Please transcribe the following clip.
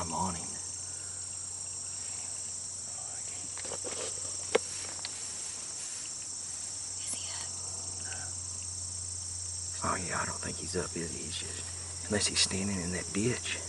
I'm on him. Is he up? Oh yeah, I don't think he's up, is he? He's just unless he's standing in that ditch.